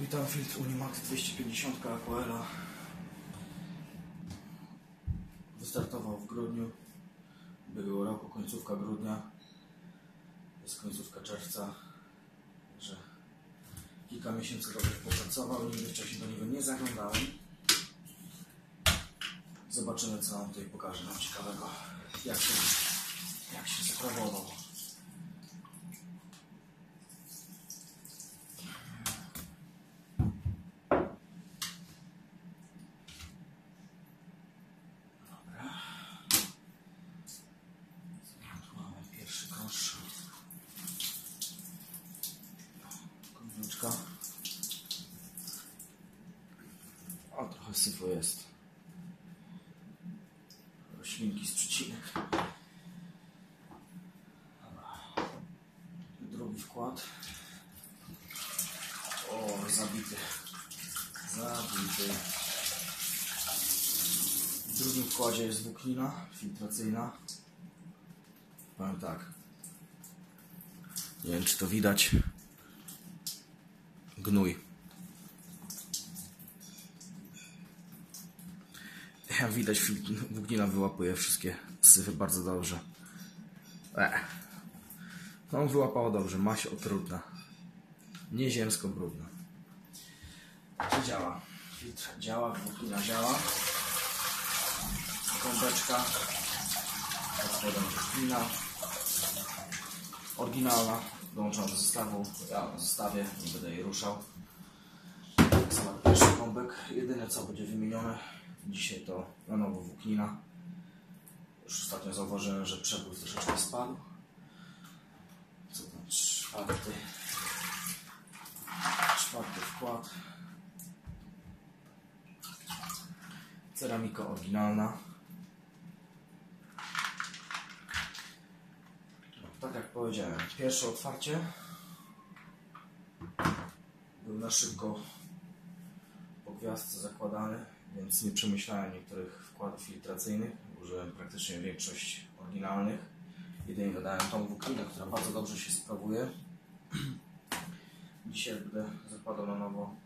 Witam filtr Unimax 250 Aquela. Wystartował w grudniu ubiegłego roku, końcówka grudnia. Jest końcówka czerwca, że kilka miesięcy dobrze popracował. Nigdy wcześniej do niego nie zaglądałem. Zobaczymy co nam tutaj pokaże nam ciekawego. Jak się, jak się zaprawował. Dobra. Tu mamy pierwszy kosz. Końcówka. O, trochę syfu jest. Roślinki z. Dobra. Drugi wkład. O, zabity. Zabity. W drugim wkładzie jest włóknina filtracyjna. Powiem tak. Nie wiem, czy to widać. Gnój. Jak widać, włóknina wyłapuje wszystkie syfy bardzo dobrze. E. No, wyłapało dobrze. Maś otrudna. Nie ziemsko brudna. Czy działa? Filtr działa, włóknina działa. Kąbeczka. Spodem włóknina. Oryginalna. Dołączona do zestawu. Ja zostawię, nie będę jej ruszał. Jak pierwszy kąbek. Jedyne co będzie wymienione dzisiaj to na nowo włóknina. Już ostatnio zauważyłem, że przepływ troszeczkę spadł. Co tam czwarty? Czwarty wkład. Ceramika oryginalna. No, tak jak powiedziałem, pierwsze otwarcie był na szybko po gwiazdce zakładany, więc nie przemyślałem niektórych wkładów filtracyjnych. Użyłem praktycznie większość oryginalnych. Jedynie dodałem tą włókninę, która bardzo dobrze się sprawuje. Dzisiaj będę zakładał na nowo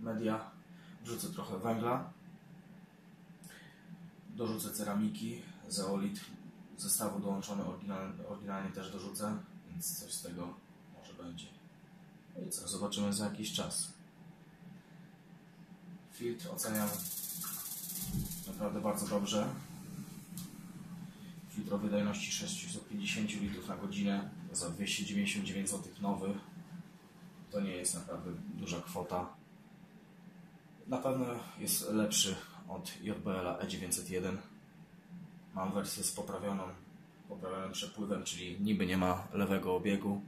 media. Wrzucę trochę węgla. Dorzucę ceramiki, zeolit. Zestawu dołączony oryginalnie, oryginalnie też dorzucę, więc coś z tego może będzie. No i co, zobaczymy za jakiś czas. Filtr oceniam naprawdę bardzo dobrze. Filtr o wydajności 650 litrów na godzinę za 299 zł nowy. To nie jest naprawdę duża kwota. Na pewno jest lepszy od JBL E901. Mam wersję z poprawioną, poprawionym przepływem, czyli niby nie ma lewego obiegu.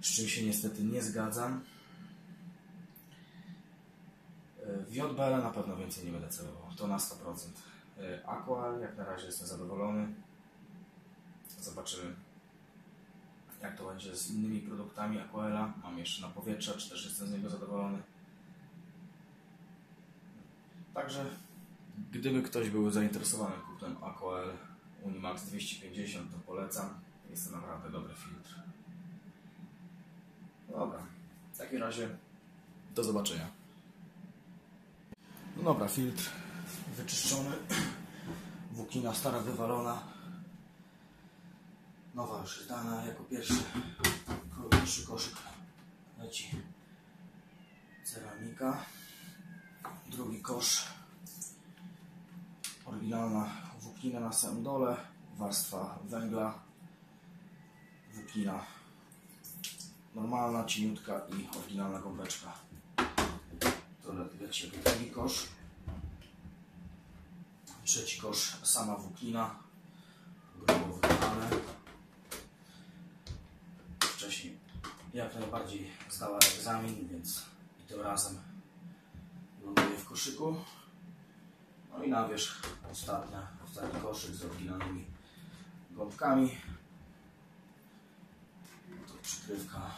Z czym się niestety nie zgadzam. W JBL na pewno więcej nie będę celował, to na 100%. Aqua, jak na razie jestem zadowolony. Zobaczymy, jak to będzie z innymi produktami Aquela. Mam jeszcze na powietrze, czy też jestem z niego zadowolony. Także, gdyby ktoś był zainteresowany kupnem Aquel Unimax 250, to polecam. Jest to naprawdę dobry filtr. Dobra, w takim razie do zobaczenia. Dobra, filtr wyczyszczony. Włóknina stara wywalona. Nowa już jest dana jako pierwszy. Pierwszy koszyk leci ceramika. Drugi kosz. Oryginalna włóknina na samym dole. Warstwa węgla. Włóknina normalna, cieniutka i oryginalna gąbeczka. Jako drugi kosz. Trzeci kosz, sama włóknina, grubo wykonane. Wcześniej jak najbardziej zdała egzamin, więc i tym razem ląduje w koszyku. No i na wierzch ostatnia, ostatni koszyk z oryginalnymi gąbkami. To przykrywka.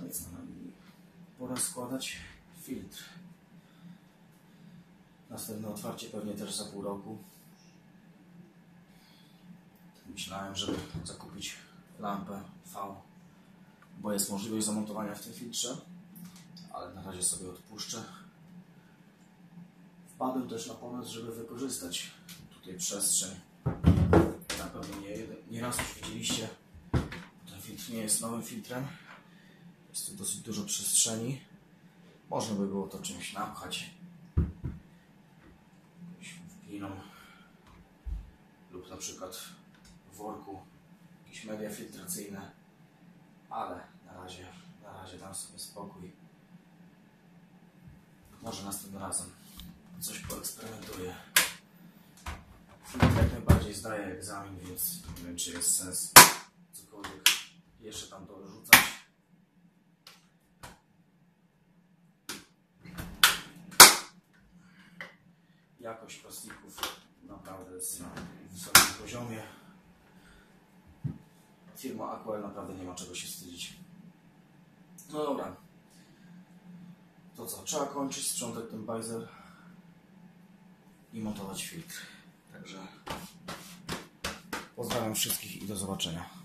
No i co nam pora składać filtr. Następne otwarcie pewnie też za pół roku. Myślałem, żeby zakupić lampę V bo jest możliwość zamontowania w tym filtrze, ale na razie sobie odpuszczę. Wpadłem też na pomysł, żeby wykorzystać tutaj przestrzeń. Na pewno nie, nie raz już widzieliście, ten filtr nie jest nowym filtrem. Jest tu dosyć dużo przestrzeni. Można by było to czymś napchać. Jakąś wkliną lub na przykład w worku jakieś media filtracyjne, ale na razie, na razie dam sobie spokój. Może następnym razem coś poeksperymentuję. Jak najbardziej zdaje egzamin, więc nie wiem, czy jest sens cokolwiek jeszcze tam dorzucać. Jakość plastików naprawdę jest na wysokim poziomie. Firma Aquel naprawdę nie ma czego się wstydzić. No dobra. To co? Trzeba kończyć, sprzątać ten bajzer i montować filtr. Także pozdrawiam wszystkich i do zobaczenia.